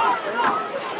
どう?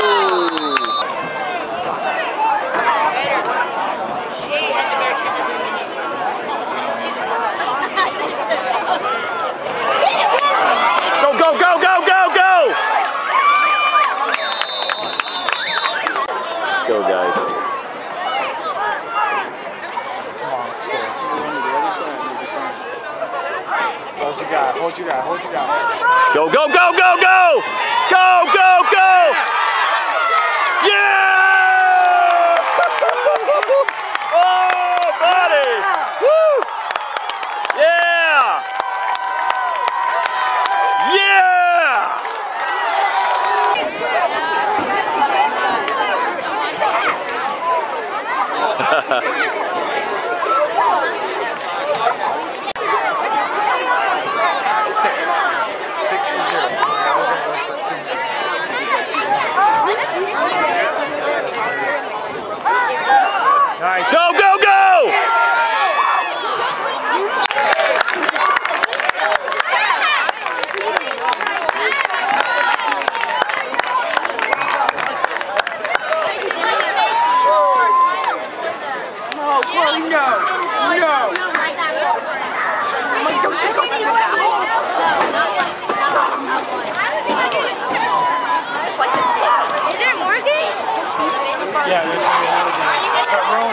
Hold your guy, hold your guy. Go, go, go, go, go! Go, go, go! Yeah! But room?